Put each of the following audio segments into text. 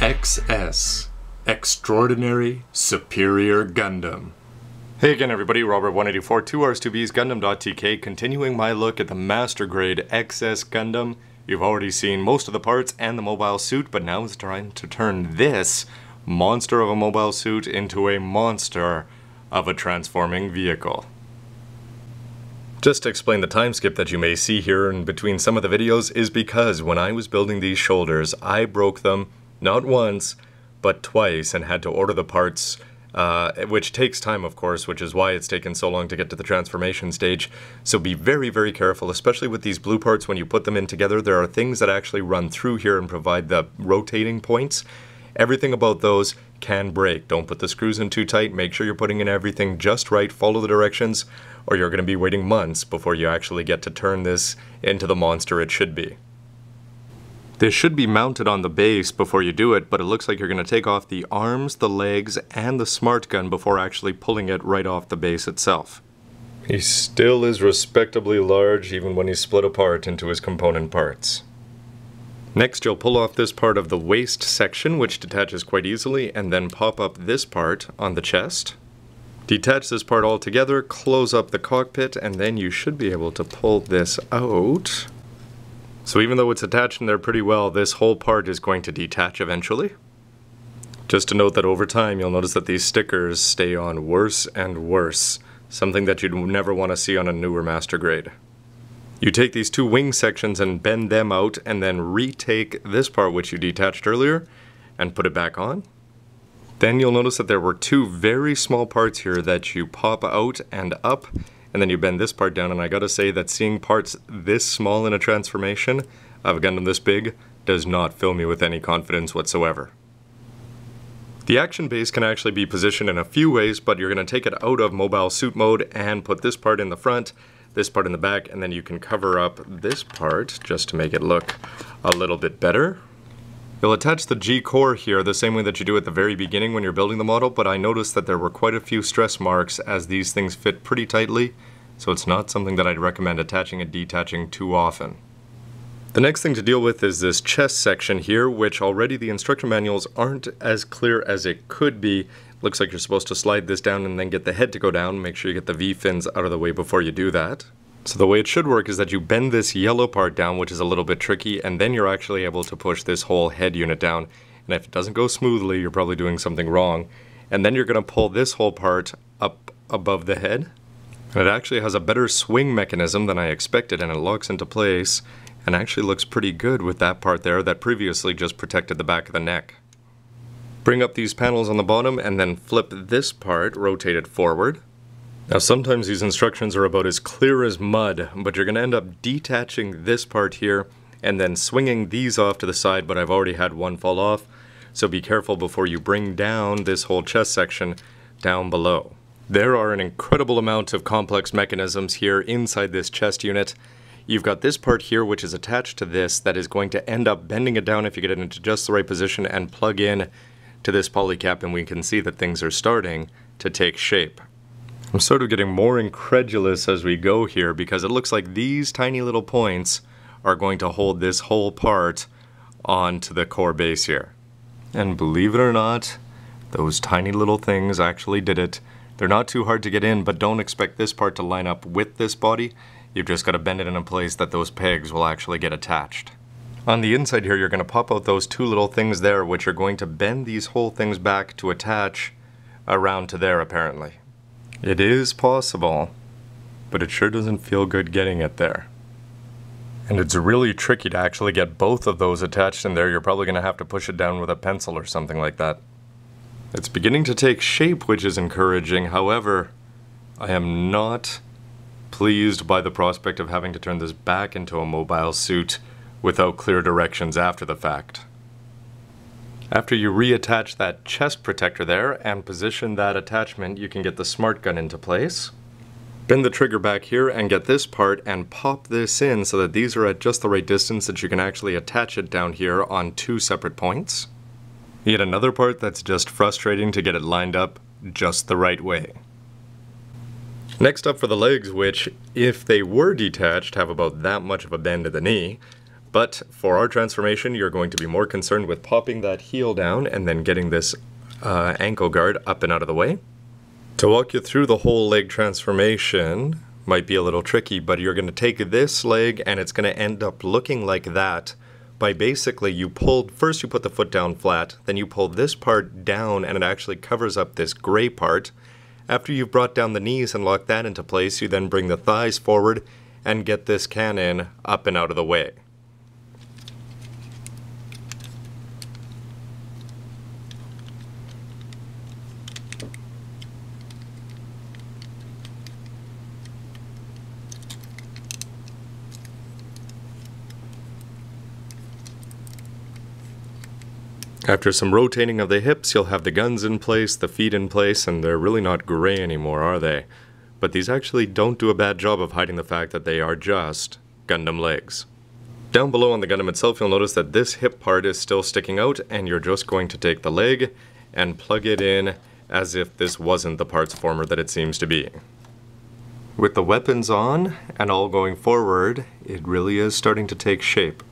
Ex-S Extraordinary Superior Gundam. Hey again everybody, rrobbert184, 2Rs2Bs Gundam.tk, continuing my look at the Master Grade Ex-S Gundam. You've already seen most of the parts and the mobile suit, but now it's time to turn this monster of a mobile suit into a monster of a transforming vehicle. Just to explain the time skip that you may see here in between some of the videos is because when I was building these shoulders, I broke them not once, but twice and had to order the parts, uh, which takes time, of course, which is why it's taken so long to get to the transformation stage. So be very, very careful, especially with these blue parts when you put them in together. There are things that actually run through here and provide the rotating points. Everything about those can break. Don't put the screws in too tight. Make sure you're putting in everything just right. Follow the directions, or you're going to be waiting months before you actually get to turn this into the monster it should be. This should be mounted on the base before you do it, but it looks like you're going to take off the arms, the legs, and the smart gun before actually pulling it right off the base itself. He still is respectably large even when he's split apart into his component parts. Next you'll pull off this part of the waist section which detaches quite easily and then pop up this part on the chest. Detach this part all together, close up the cockpit, and then you should be able to pull this out. So even though it's attached in there pretty well, this whole part is going to detach eventually. Just to note that over time, you'll notice that these stickers stay on worse and worse, something that you'd never want to see on a newer master grade. You take these two wing sections and bend them out, and then retake this part which you detached earlier, and put it back on. Then you'll notice that there were two very small parts here that you pop out and up, and then you bend this part down, and I gotta say that seeing parts this small in a transformation of a Gundam this big does not fill me with any confidence whatsoever. The action base can actually be positioned in a few ways, but you're going to take it out of mobile suit mode and put this part in the front, this part in the back, and then you can cover up this part just to make it look a little bit better. You'll attach the G-core here the same way that you do at the very beginning when you're building the model, but I noticed that there were quite a few stress marks as these things fit pretty tightly, so it's not something that I'd recommend attaching and detaching too often. The next thing to deal with is this chest section here, which already the instruction manuals aren't as clear as it could be. Looks like you're supposed to slide this down and then get the head to go down. Make sure you get the V-fins out of the way before you do that. So the way it should work is that you bend this yellow part down, which is a little bit tricky, and then you're actually able to push this whole head unit down. And if it doesn't go smoothly, you're probably doing something wrong. And then you're going to pull this whole part up above the head. And it actually has a better swing mechanism than I expected, and it locks into place, and actually looks pretty good with that part there that previously just protected the back of the neck. Bring up these panels on the bottom, and then flip this part, rotate it forward. Now sometimes these instructions are about as clear as mud, but you're going to end up detaching this part here and then swinging these off to the side, but I've already had one fall off, so be careful before you bring down this whole chest section down below. There are an incredible amount of complex mechanisms here inside this chest unit. You've got this part here which is attached to this that is going to end up bending it down if you get it into just the right position and plug in to this polycap and we can see that things are starting to take shape. I'm sort of getting more incredulous as we go here because it looks like these tiny little points are going to hold this whole part onto the core base here. And believe it or not, those tiny little things actually did it. They're not too hard to get in, but don't expect this part to line up with this body. You've just got to bend it in a place that those pegs will actually get attached. On the inside here, you're going to pop out those two little things there, which are going to bend these whole things back to attach around to there, apparently. It is possible, but it sure doesn't feel good getting it there. And it's really tricky to actually get both of those attached in there. You're probably going to have to push it down with a pencil or something like that. It's beginning to take shape, which is encouraging. However, I am not pleased by the prospect of having to turn this back into a mobile suit without clear directions after the fact. After you reattach that chest protector there and position that attachment, you can get the smart gun into place. Bend the trigger back here and get this part and pop this in so that these are at just the right distance that you can actually attach it down here on two separate points. Yet another part that's just frustrating to get it lined up just the right way. Next up for the legs, which, if they were detached, have about that much of a bend at the knee, But for our transformation, you're going to be more concerned with popping that heel down and then getting this uh, ankle guard up and out of the way. To walk you through the whole leg transformation might be a little tricky, but you're going to take this leg and it's going to end up looking like that by basically you pulled, first you put the foot down flat, then you pull this part down and it actually covers up this gray part. After you've brought down the knees and locked that into place, you then bring the thighs forward and get this cannon up and out of the way. After some rotating of the hips, you'll have the guns in place, the feet in place, and they're really not gray anymore, are they? But these actually don't do a bad job of hiding the fact that they are just Gundam legs. Down below on the Gundam itself, you'll notice that this hip part is still sticking out, and you're just going to take the leg and plug it in as if this wasn't the parts former that it seems to be. With the weapons on and all going forward, it really is starting to take shape.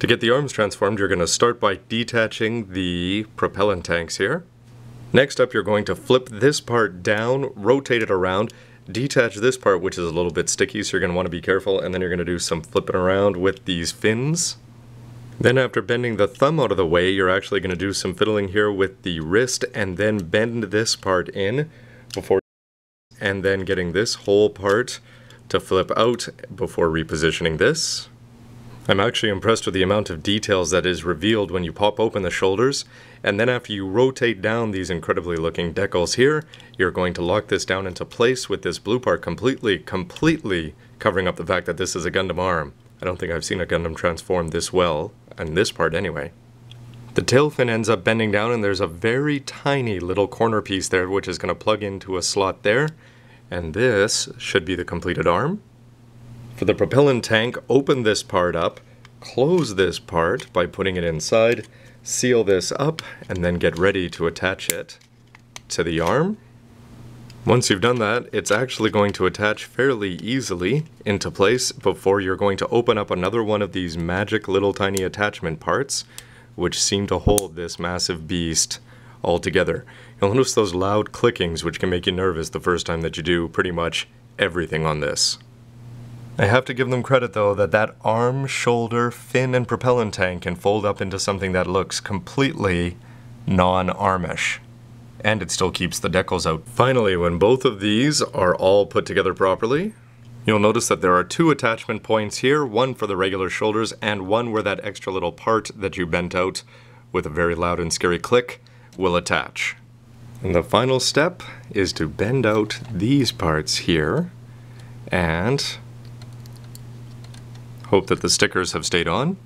To get the arms transformed, you're going to start by detaching the propellant tanks here. Next up, you're going to flip this part down, rotate it around, detach this part, which is a little bit sticky, so you're going to want to be careful, and then you're going to do some flipping around with these fins. Then after bending the thumb out of the way, you're actually going to do some fiddling here with the wrist, and then bend this part in before and then getting this whole part to flip out before repositioning this. I'm actually impressed with the amount of details that is revealed when you pop open the shoulders, and then after you rotate down these incredibly looking decals here, you're going to lock this down into place with this blue part completely, completely covering up the fact that this is a Gundam arm. I don't think I've seen a Gundam transform this well, and this part anyway. The tail fin ends up bending down and there's a very tiny little corner piece there which is going to plug into a slot there, and this should be the completed arm. For the propellant tank, open this part up, close this part by putting it inside, seal this up, and then get ready to attach it to the arm. Once you've done that, it's actually going to attach fairly easily into place before you're going to open up another one of these magic little tiny attachment parts, which seem to hold this massive beast all together. You'll notice those loud clickings which can make you nervous the first time that you do pretty much everything on this. I have to give them credit though that that arm, shoulder, fin, and propellant tank can fold up into something that looks completely non-armish. And it still keeps the decals out. Finally, when both of these are all put together properly, you'll notice that there are two attachment points here, one for the regular shoulders and one where that extra little part that you bent out with a very loud and scary click will attach. And the final step is to bend out these parts here and Hope that the stickers have stayed on.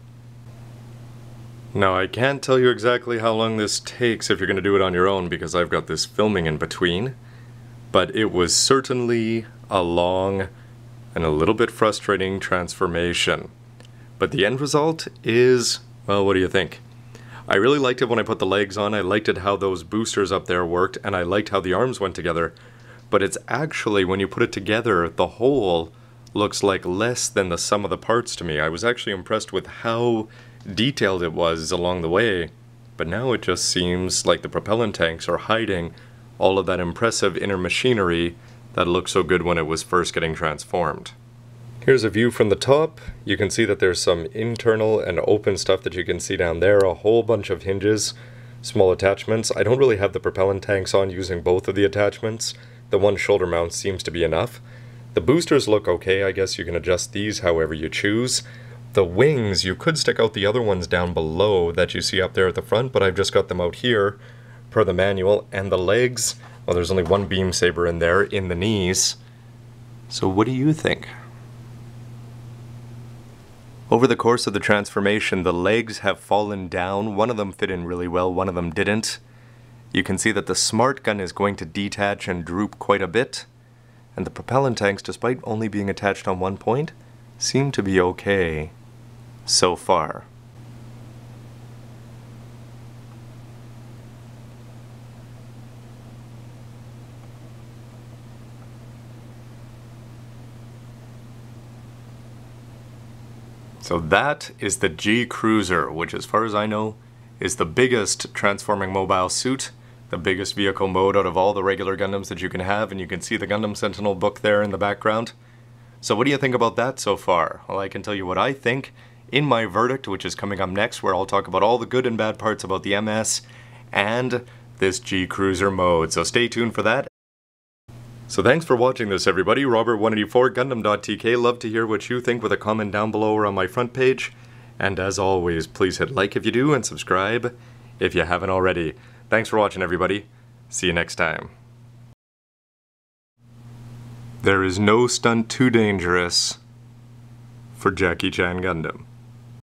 Now I can't tell you exactly how long this takes if you're going to do it on your own because I've got this filming in between, but it was certainly a long and a little bit frustrating transformation. But the end result is, well, what do you think? I really liked it when I put the legs on, I liked it how those boosters up there worked, and I liked how the arms went together, but it's actually, when you put it together, the whole looks like less than the sum of the parts to me. I was actually impressed with how detailed it was along the way, but now it just seems like the propellant tanks are hiding all of that impressive inner machinery that looked so good when it was first getting transformed. Here's a view from the top. You can see that there's some internal and open stuff that you can see down there, a whole bunch of hinges, small attachments. I don't really have the propellant tanks on using both of the attachments. The one shoulder mount seems to be enough. The boosters look okay, I guess you can adjust these however you choose. The wings, you could stick out the other ones down below that you see up there at the front, but I've just got them out here per the manual. And the legs, well there's only one beam saber in there, in the knees. So what do you think? Over the course of the transformation, the legs have fallen down. One of them fit in really well, one of them didn't. You can see that the smart gun is going to detach and droop quite a bit and the propellant tanks, despite only being attached on one point, seem to be okay so far. So that is the G Cruiser, which as far as I know, is the biggest transforming mobile suit, the biggest vehicle mode out of all the regular Gundams that you can have, and you can see the Gundam Sentinel book there in the background. So what do you think about that so far? Well, I can tell you what I think in my verdict, which is coming up next, where I'll talk about all the good and bad parts about the MS and this G Cruiser mode. So stay tuned for that. So thanks for watching this everybody, rrobbert184 Gundam.tk, love to hear what you think with a comment down below or on my front page. And as always, please hit like if you do and subscribe if you haven't already. Thanks for watching everybody, see you next time. There is no stunt too dangerous for Jackie Chan Gundam.